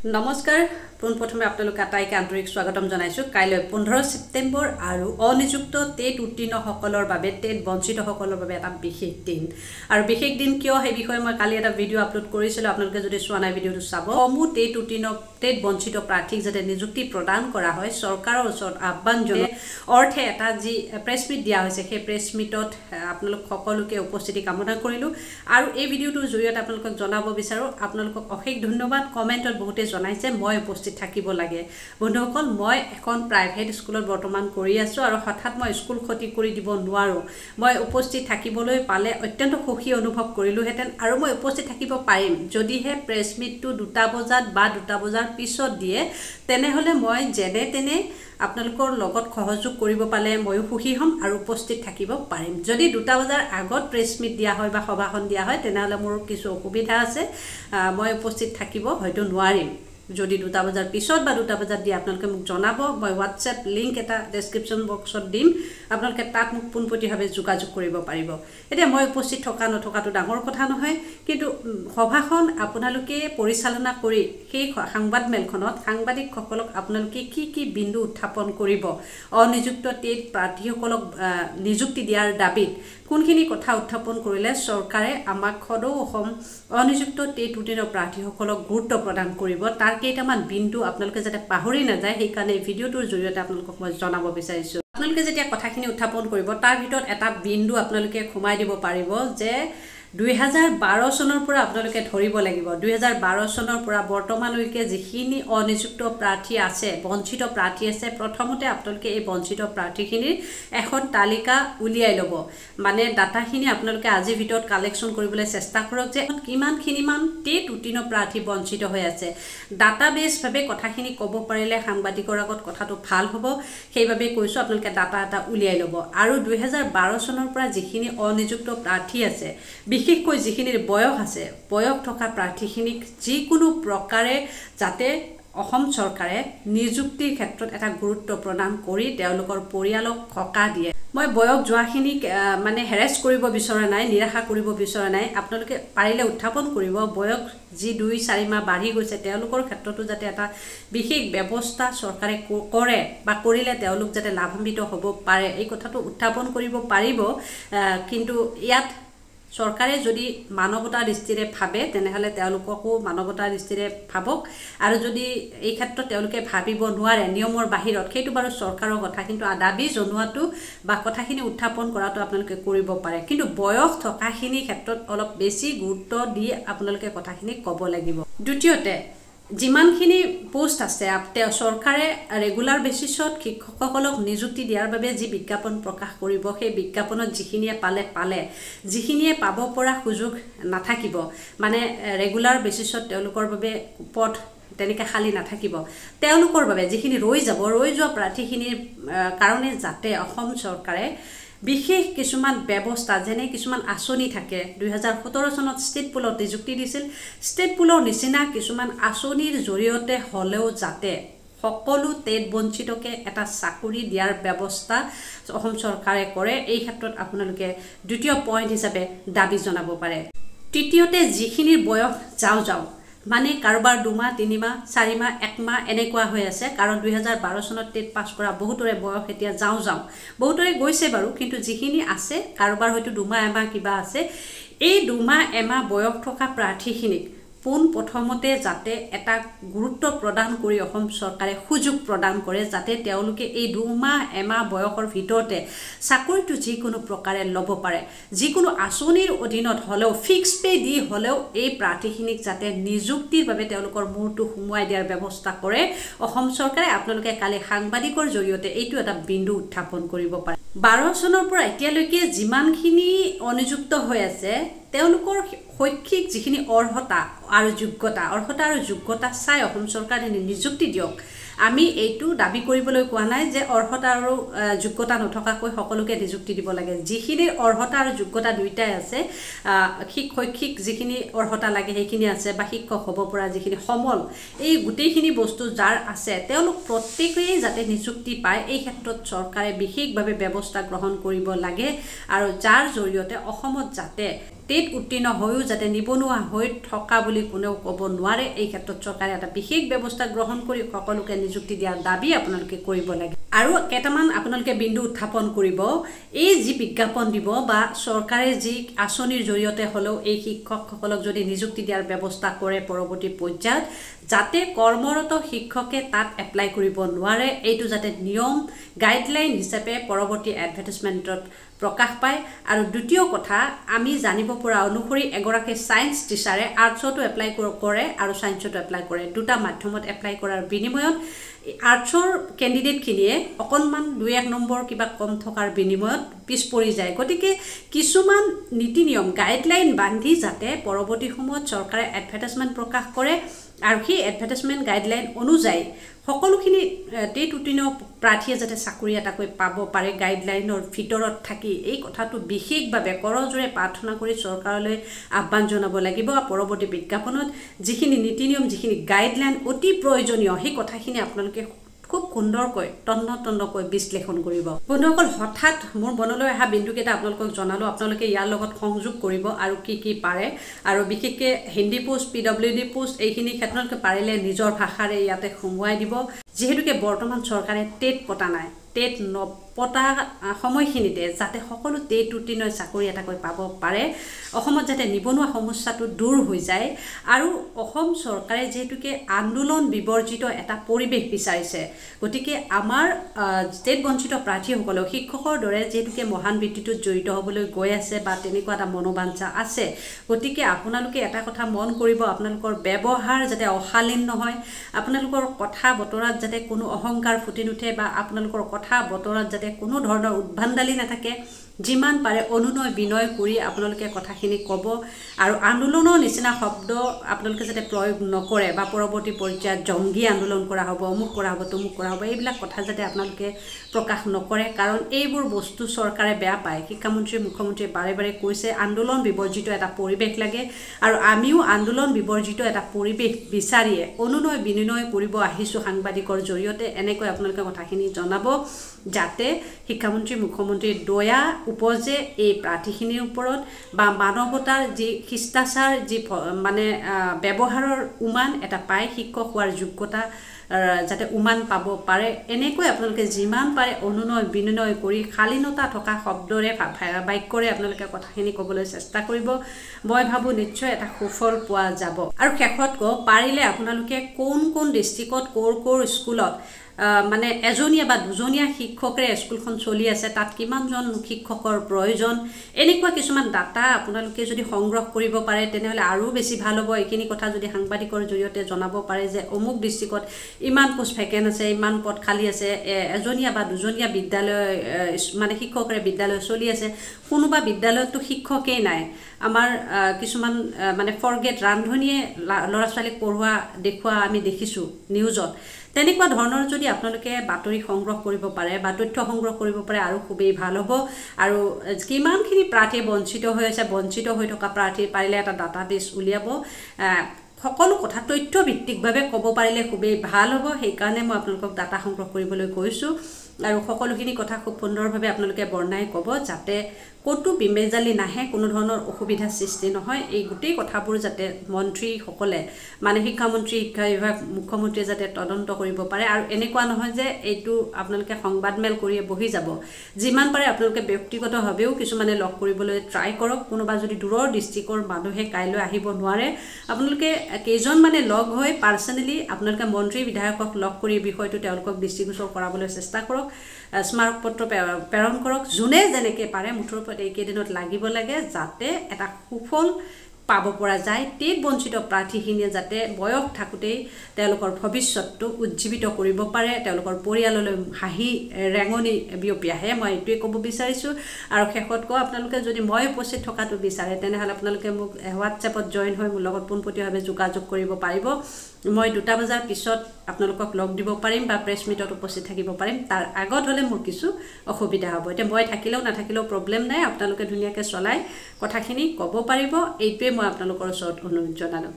নমস্কাৰ পোনপ্ৰথমে আপোনালোক আটাইকে আন্তৰিক স্বাগতম জনাইছোঁ। কাইলৈ পোন্ধৰ ছেপ্টেম্বৰ আৰু অনিযুক্ত টেট উত্তীৰ্ণসকলৰ বাবে টেট বঞ্চিতসকলৰ বাবে এটা বিশেষ দিন। আৰু বিশেষ দিন কিয় সেই বিষয়ে মই কালি এটা ভিডিঅ' আপলোড কৰিছিলোঁ। আপোনালোকে যদি চোৱা নাই ভিডিঅ'টো চাব। সমূহ টেট উত্তীৰ্ণ টেট বঞ্চিত প্ৰাৰ্থীক যাতে নিযুক্তি প্ৰদান কৰা হয় চৰকাৰৰ ওচৰত আহ্বান জনাই অৰ্থে এটা যি প্ৰেছ মিট দিয়া হৈছে সেই প্ৰেছ মিটত আপোনালোক সকলোকে উপস্থিতি কামনা কৰিলোঁ। আৰু এই ভিডিঅ'টোৰ জৰিয়তে আপোনালোকক জনাব বিচাৰোঁ আপোনালোকক অশেষ ধন্যবাদ। কমেণ্টত বহুতে জনাইছে মই উপস্থিত থাকিব লাগে। বন্ধুসকল মই এখন প্ৰাইভেট স্কুলত বৰ্তমান কৰি আছোঁ আৰু হঠাৎ মই স্কুল ক্ষতি কৰি দিব নোৱাৰোঁ। মই উপস্থিত থাকিবলৈ পালে অত্যন্ত সুখী অনুভৱ কৰিলোঁহেঁতেন আৰু মই উপস্থিত থাকিব পাৰিম। যদিহে প্ৰেছ মিটটো দুটা বজাত বা দুটা বজাৰ পিছত দিয়ে তেনেহ'লে মই যেনে তেনে আপোনালোকৰ লগত সহযোগ কৰিব পালে ময়ো সুখী হ'ম আৰু উপস্থিত থাকিব পাৰিম। যদি দুটা বজাৰ আগত প্ৰেছ মিট দিয়া হয় বা সভাখন দিয়া হয় তেনেহ'লে মোৰ কিছু অসুবিধা আছে। মই উপস্থিত থাকিব হয়তো নোৱাৰিম। যদি দুটা বজাৰ পিছত বা দুটা বজাত দিয়ে আপোনালোকে মোক জনাব। মই হোৱাটছএপ লিংক এটা ডেছক্ৰিপশ্যন বক্সত দিম। আপোনালোকে তাত মোক পোনপটীয়াভাৱে যোগাযোগ কৰিব পাৰিব। এতিয়া মই উপস্থিত থকা নথকাটো ডাঙৰ কথা নহয় কিন্তু সভাখন আপোনালোকে পৰিচালনা কৰি সেই সাংবাদ মেলখনত সাংবাদিকসকলক আপোনালোকে কি কি বিন্দু উত্থাপন কৰিব অনিযুক্ত টেট প্ৰাৰ্থীসকলক নিযুক্তি দিয়াৰ দাবীত কোনখিনি কথা উত্থাপন কৰিলে চৰকাৰে আমাক সদৌ অসম অনিযুক্ত টেট উত্তীৰ্ণ প্ৰাৰ্থীসকলক গুৰুত্ব প্ৰদান কৰিব তাৰ কেইটামান বিন্দু আপোনালোকে যাতে পাহৰি নাযায় সেইকাৰণে এই ভিডিঅ'টোৰ জৰিয়তে আপোনালোকক মই জনাব বিচাৰিছোঁ। আপোনালোকে যেতিয়া কথাখিনি উত্থাপন কৰিব তাৰ ভিতৰত এটা বিন্দু আপোনালোকে সোমাই দিব পাৰিব যে দুহেজাৰ বাৰ চনৰ পৰা আপোনালোকে ধৰিব লাগিব। দুহেজাৰ বাৰ চনৰ পৰা বৰ্তমানলৈকে যিখিনি অনিযুক্ত প্ৰাৰ্থী আছে বঞ্চিত প্ৰাৰ্থী আছে প্ৰথমতে আপোনালোকে এই বঞ্চিত প্ৰাৰ্থীখিনিৰ এখন তালিকা উলিয়াই ল'ব। মানে ডাটাখিনি আপোনালোকে আজিৰ ভিতৰত কালেকশ্যন কৰিবলৈ চেষ্টা কৰক যে কিমানখিনিমান টেট উত্তীৰ্ণ প্ৰাৰ্থী বঞ্চিত হৈ আছে। ডাটা বেছভাৱে কথাখিনি ক'ব পাৰিলে সাংবাদিকৰ আগত কথাটো ভাল হ'ব। সেইবাবে কৈছোঁ আপোনালোকে ডাটা এটা উলিয়াই ল'ব। আৰু দুহেজাৰ বাৰ চনৰ পৰা যিখিনি অনিযুক্ত প্ৰাৰ্থী আছে বিশেষকৈ যিখিনিৰ বয়স আছে বয়স থকা প্ৰাৰ্থীখিনিক যিকোনো প্ৰকাৰে যাতে অসম চৰকাৰে নিযুক্তিৰ ক্ষেত্ৰত এটা গুৰুত্ব প্ৰদান কৰি তেওঁলোকৰ পৰিয়ালক সকাহ দিয়ে। মই বয়স যোৱাখিনিক মানে হেৰেচ কৰিব বিচৰা নাই নিৰাশা কৰিব বিচৰা নাই। আপোনালোকে পাৰিলে উত্থাপন কৰিব। বয়স যি দুই চাৰি মাহ বাঢ়ি গৈছে তেওঁলোকৰ ক্ষেত্ৰতো যাতে এটা বিশেষ ব্যৱস্থা চৰকাৰে কৰে বা কৰিলে তেওঁলোক যাতে লাভান্বিত হ'ব পাৰে এই কথাটো উত্থাপন কৰিব পাৰিব। কিন্তু ইয়াত চৰকাৰে যদি মানৱতাৰ দৃষ্টিৰে ভাবে তেনেহ'লে তেওঁলোককো মানৱতাৰ দৃষ্টিৰে ভাবক। আৰু যদি এই ক্ষেত্ৰত তেওঁলোকে ভাবিব নোৱাৰে নিয়মৰ বাহিৰত সেইটো বাৰু চৰকাৰৰ কথা। কিন্তু দাবী জনোৱাটো বা কথাখিনি উত্থাপন কৰাটো আপোনালোকে কৰিব পাৰে। কিন্তু বয়স থকাখিনিৰ ক্ষেত্ৰত অলপ বেছি গুৰুত্ব দি আপোনালোকে কথাখিনি ক'ব লাগিব। দ্বিতীয়তে যিমানখিনি পোষ্ট আছে তেওঁ চৰকাৰে ৰেগুলাৰ বেচিছত শিক্ষকসকলক নিযুক্তি দিয়াৰ বাবে যি বিজ্ঞাপন প্ৰকাশ কৰিব সেই বিজ্ঞাপনত যিখিনিয়ে পালে পালে। যিখিনিয়ে পাব পৰা সুযোগ নাথাকিব। মানে ৰেগুলাৰ বেচিছত তেওঁলোকৰ বাবে পথ তেনেকৈ খালী নাথাকিব। তেওঁলোকৰ বাবে যিখিনি ৰৈ যাব ৰৈ যোৱা প্ৰাৰ্থীখিনিৰ কাৰণে যাতে অসম চৰকাৰে বিশেষ কিছুমান ব্যৱস্থা যেনে কিছুমান আঁচনি থাকে দুহেজাৰ সোতৰ চনত ষ্টেট পুলত নিযুক্তি দিছিল। ষ্টেট পুলৰ নিচিনা কিছুমান আঁচনিৰ জৰিয়তে হ'লেও যাতে সকলো টেট বঞ্চিতকে এটা চাকৰি দিয়াৰ ব্যৱস্থা অসম চৰকাৰে কৰে এই ক্ষেত্ৰত আপোনালোকে দ্বিতীয় পইণ্ট হিচাপে দাবী জনাব পাৰে। তৃতীয়তে যিখিনিৰ বয়স যাওঁ যাওঁ মানে কাৰোবাৰ দুমাহ তিনিমাহ চাৰিমাহ একমাহ এনেকুৱা হৈ আছে। কাৰণ দুহেজাৰ বাৰ চনত টেট পাছ কৰা বহুতৰে বয়স এতিয়া যাওঁ যাওঁ। বহুতৰে গৈছে বাৰু কিন্তু যিখিনি আছে কাৰোবাৰ হয়তো দুমাহ এমাহ কিবা আছে এই দুমাহ এমাহ বয়স থকা প্ৰাৰ্থীখিনিক পোন প্ৰথমতে যাতে এটা গুৰুত্ব প্ৰদান কৰি অসম চৰকাৰে সুযোগ প্ৰদান কৰে যাতে তেওঁলোকে এই দুমাহ এমাহ বয়সৰ ভিতৰতে চাকৰিটো যিকোনো প্ৰকাৰে ল'ব পাৰে। যিকোনো আঁচনিৰ অধীনত হ'লেও ফিক্স পে' দি হ'লেও এই প্ৰাৰ্থীখিনিক যাতে নিযুক্তিৰ বাবে তেওঁলোকৰ মূৰটো সুমুৱাই দিয়াৰ ব্যৱস্থা কৰে। অসম চৰকাৰে আপোনালোকে কালি সাংবাদিকৰ জৰিয়তে এইটো এটা বিন্দু উত্থাপন কৰিব পাৰে। বাৰ চনৰ পৰা এতিয়ালৈকে যিমানখিনি অনুযুক্ত হৈ আছে তেওঁলোকৰ শৈক্ষিক যিখিনি অৰ্হতা আৰু যোগ্যতা অৰ্হতা আৰু যোগ্যতা চাই অসম চৰকাৰে নিযুক্তি দিয়ক। আমি এইটো দাবী কৰিবলৈ কোৱা নাই যে অৰ্হতা আৰু যোগ্যতা নথকাকৈ সকলোকে নিযুক্তি দিব লাগে। যিখিনিৰ অৰ্হতা আৰু যোগ্যতা দুয়োটাই আছে শৈক্ষিক যিখিনি অৰ্হতা লাগে সেইখিনি আছে বা শিক্ষক হ'ব পৰা যিখিনি সমল এই গোটেইখিনি বস্তু যাৰ আছে তেওঁলোক প্ৰত্যেকেই যাতে নিযুক্তি পায় এই ক্ষেত্ৰত চৰকাৰে বিশেষভাৱে ব্যৱস্থা গ্ৰহণ কৰিব লাগে আৰু যাৰ জৰিয়তে অসমত যাতে টেট উত্তীৰ্ণ হৈও যাতে নিবনুৱা হৈ থকা বুলি কোনেও ক'ব নোৱাৰে এই ক্ষেত্ৰত চৰকাৰে এটা বিশেষ ব্যৱস্থা গ্ৰহণ কৰি সকলোকে নিযুক্তি দিয়াৰ দাবী আপোনালোকে কৰিব লাগে। আৰু কেইটামান আপোনালোকে বিন্দু উত্থাপন কৰিব। এই যি বিজ্ঞাপন দিব বা চৰকাৰে যি আঁচনিৰ জৰিয়তে হ'লেও এই শিক্ষকসকলক যদি নিযুক্তি দিয়াৰ ব্যৱস্থা কৰে পৰৱৰ্তী পৰ্যায়ত যাতে কৰ্মৰত শিক্ষকে তাত এপ্লাই কৰিব নোৱাৰে এইটো যাতে নিয়ম গাইডলাইন হিচাপে পৰৱৰ্তী এডভাৰটাইজমেণ্টত প্ৰকাশ পায়। আৰু দ্বিতীয় কথা আমি জানিব পৰা অনুসৰি এগৰাকী ছায়েন্স টিচাৰে আৰ্টছতো এপ্লাই কৰে আৰু ছায়েন্সতো এপ্লাই কৰে। দুটা মাধ্যমত এপ্লাই কৰাৰ বিনিময়ত আৰ্টছৰ কেণ্ডিডেটখিনিয়ে অকণমান দুই এক নম্বৰ কিবা কম থকাৰ বিনিময়ত পিছ পৰি যায়। গতিকে কিছুমান নীতি নিয়ম গাইডলাইন বান্ধি যাতে পৰৱৰ্তী সময়ত চৰকাৰে এডভাৰটাইজমেণ্ট প্ৰকাশ কৰে আৰু সেই এডভাৰটাইজমেণ্ট গাইডলাইন অনুযায়ী সকলোখিনি টেট উত্তীৰ্ণ প্ৰাৰ্থীয়ে যাতে চাকৰি এটাকৈ পাব পাৰে গাইডলাইনৰ ভিতৰত থাকি এই কথাটো বিশেষভাৱে কৰজোৰে প্ৰাৰ্থনা কৰি চৰকাৰলৈ আহ্বান জনাব লাগিব। পৰৱৰ্তী বিজ্ঞাপনত যিখিনি নীতি নিয়ম যিখিনি গাইডলাইন অতি প্ৰয়োজনীয় সেই কথাখিনি আপোনালোকে খুব সুন্দৰকৈ তন্ন তন্নকৈ বিশ্লেষণ কৰিব। বন্ধুসকল হঠাৎ মোৰ মনলৈ অহা বিন্দুকেইটা আপোনালোকক জনালোঁ। আপোনালোকে ইয়াৰ লগত সংযোগ কৰিব আৰু কি কি পাৰে। আৰু বিশেষকৈ Hindi post P W D post এইখিনি ক্ষেত্ৰত পাৰিলে নিজৰ ভাষাৰে ইয়াতে সোমোৱাই দিব। যিহেতুকে বৰ্তমান চৰকাৰে টেট পতা নাই। টেট নপতা সময়খিনিতে যাতে সকলো টেট উত্তীৰ্ণ চাকৰি এটাকৈ পাব পাৰে অসমত যাতে নিবনুৱা সমস্যাটো দূৰ হৈ যায় আৰু অসম চৰকাৰে যিহেতুকে আন্দোলন বিবৰ্জিত এটা পৰিৱেশ বিচাৰিছে গতিকে আমাৰ ষ্টেট বঞ্চিত প্ৰাৰ্থীসকলেও শিক্ষকৰ দৰে যিহেতুকে মহান বৃত্তিটোত জড়িত হ'বলৈ গৈ আছে বা তেনেকুৱা এটা মনোবাঞ্ছা আছে গতিকে আপোনালোকে এটা কথা মন কৰিব আপোনালোকৰ ব্যৱহাৰ যাতে অশালীন নহয় আপোনালোকৰ কথা বতৰাত যাতে কোনো অহংকাৰ ফুটি নুঠে বা আপোনালোকৰ কথা বতৰাত যাতে কোনো ধৰণৰ উদ্ভাণ্ডালি নাথাকে। যিমান পাৰে অনুনয় বিনয় কৰি আপোনালোকে কথাখিনি ক'ব আৰু আন্দোলনৰ নিচিনা শব্দ আপোনালোকে যাতে প্ৰয়োগ নকৰে বা পৰৱৰ্তী পৰ্যায়ত জংগী আন্দোলন কৰা হ'ব অমুক কৰা হ'ব তমুক কৰা হ'ব এইবিলাক কথা যাতে আপোনালোকে প্ৰকাশ নকৰে। কাৰণ এইবোৰ বস্তু চৰকাৰে বেয়া পায়। শিক্ষামন্ত্ৰী মুখ্যমন্ত্ৰীয়ে বাৰে বাৰে কৈছে আন্দোলন বিবৰ্জিত এটা পৰিৱেশ লাগে আৰু আমিও আন্দোলন বিবৰ্জিত এটা পৰিৱেশ বিচাৰিয়ে অনুনয় বিনিময় কৰিব আহিছোঁ সাংবাদিকৰ জৰিয়তে। এনেকৈ আপোনালোকে কথাখিনি জনাব যাতে শিক্ষামন্ত্ৰী মুখ্যমন্ত্ৰীৰ দয়া উপজে এই প্ৰাৰ্থীখিনিৰ ওপৰত বা মানৱতাৰ যি শিষ্টাচাৰ যি মানে ব্যৱহাৰৰ উমান এটা পায় শিক্ষক হোৱাৰ যোগ্যতা যাতে উমান পাব পাৰে। এনেকৈ আপোনালোকে যিমান পাৰে অনুনয় বিনয় কৰি শালীনতা থকা শব্দৰে বাক্যৰে আপোনালোকে কথাখিনি ক'বলৈ চেষ্টা কৰিব। মই ভাবোঁ নিশ্চয় এটা সুফল পোৱা যাব। আৰু শেষত কওঁ পাৰিলে আপোনালোকে কোন কোন ডিষ্ট্ৰিক্টত ক'ৰ ক'ৰ স্কুলত মানে এজনীয়া বা দুজনীয়া শিক্ষকেৰে স্কুলখন চলি আছে তাত কিমানজন শিক্ষকৰ প্ৰয়োজন? এনেকুৱা কিছুমান ডাটা আপোনালোকে যদি সংগ্ৰহ কৰিব পাৰে তেনেহ'লে আৰু বেছি ভাল হ'ব। এইখিনি কথা যদি সাংবাদিকৰ জৰিয়তে জনাব পাৰে যে অমুক ডিষ্ট্ৰিক্টত ইমান পোষ্ট ভেকেণ্ট আছে ইমান পদ খালী আছে এজনীয়া বা দুজনীয়া বিদ্যালয় মানে শিক্ষকৰে বিদ্যালয় চলি আছে। কোনোবা বিদ্যালয়ততো শিক্ষকেই নাই। আমাৰ কিছুমান মানে ফৰগেট ৰান্ধনীয়ে ল'ৰা ছোৱালীক পঢ়োৱা দেখুওৱা আমি দেখিছোঁ নিউজত তেনেকুৱা ধৰণৰ যদি আপোনালোকে বাতৰি সংগ্ৰহ কৰিব পাৰে বা তথ্য সংগ্ৰহ কৰিব পাৰে আৰু খুবেই ভাল হ'ব। আৰু কিমানখিনি প্ৰাৰ্থীয়ে বঞ্চিত হৈ আছে বঞ্চিত হৈ থকা প্ৰাৰ্থী পাৰিলে এটা ডাটাবেছ উলিয়াব। সকলো কথা তথ্যভিত্তিকভাৱে ক'ব পাৰিলে খুবেই ভাল হ'ব। সেইকাৰণে মই আপোনালোকক ডাটা সংগ্ৰহ কৰিবলৈ কৈছোঁ। আৰু সকলোখিনি কথা খুব সুন্দৰভাৱে আপোনালোকে বৰ্ণাই ক'ব যাতে ক'তো বিমেজালি নাহে কোনো ধৰণৰ অসুবিধাৰ সৃষ্টি নহয়। এই গোটেই কথাবোৰ যাতে মন্ত্ৰীসকলে মানে শিক্ষামন্ত্ৰী শিক্ষা বিভাগ মুখ্যমন্ত্ৰীয়ে যাতে তদন্ত কৰিব পাৰে। আৰু এনেকুৱা নহয় যে এইটো আপোনালোকে সংবাদমেল কৰিয়ে বহি যাব। যিমান পাৰে আপোনালোকে ব্যক্তিগতভাৱেও কিছুমানে লগ কৰিবলৈ ট্ৰাই কৰক। কোনোবা যদি দূৰৰ ডিষ্ট্ৰিক্টৰ মানুহে কাইলৈ আহিব নোৱাৰে আপোনালোকে কেইজনমানে লগ হৈ পাৰ্চনেলি আপোনালোকে মন্ত্ৰী বিধায়কক লগ কৰি বিষয়টো তেওঁলোকক দৃষ্টিগোচৰ কৰাবলৈ চেষ্টা কৰক। স্মাৰক পত্ৰ প্ৰেৰণ কৰক। যোনে যেনেকৈ পাৰে মুঠৰ ওপৰত এইকেইদিনত লাগিব লাগে যাতে এটা সুফল পাব পৰা যায়। টেট বঞ্চিত প্ৰাৰ্থীখিনিয়ে যাতে বয়স থাকোঁতেই তেওঁলোকৰ ভৱিষ্যতটো উজ্জীৱিত কৰিব পাৰে। তেওঁলোকৰ পৰিয়াললৈ হাঁহি ৰেঙনি বিয়পি আহে। মই এইটোৱে ক'ব বিচাৰিছোঁ। আৰু শেষত কওঁ আপোনালোকে যদি মই উপস্থিত থকাটো বিচাৰে তেনেহ'লে আপোনালোকে মোক হোৱাটছএপত জইন হৈ মোৰ লগত পোনপটীয়াভাৱে যোগাযোগ কৰিব পাৰিব। মই দুটা বজাৰ পিছত আপোনালোকক লগ দিব পাৰিম বা প্ৰেছ মিটত উপস্থিত থাকিব পাৰিম। তাৰ আগত হ'লে মোৰ কিছু অসুবিধা হ'ব। এতিয়া মই থাকিলেও নাথাকিলেও প্ৰব্লেম নাই। আপোনালোকে ধুনীয়াকৈ চলাই কথাখিনি ক'ব পাৰিব। এইটোৱে মই আপোনালোকৰ ওচৰত অনুৰোধ জনালোঁ।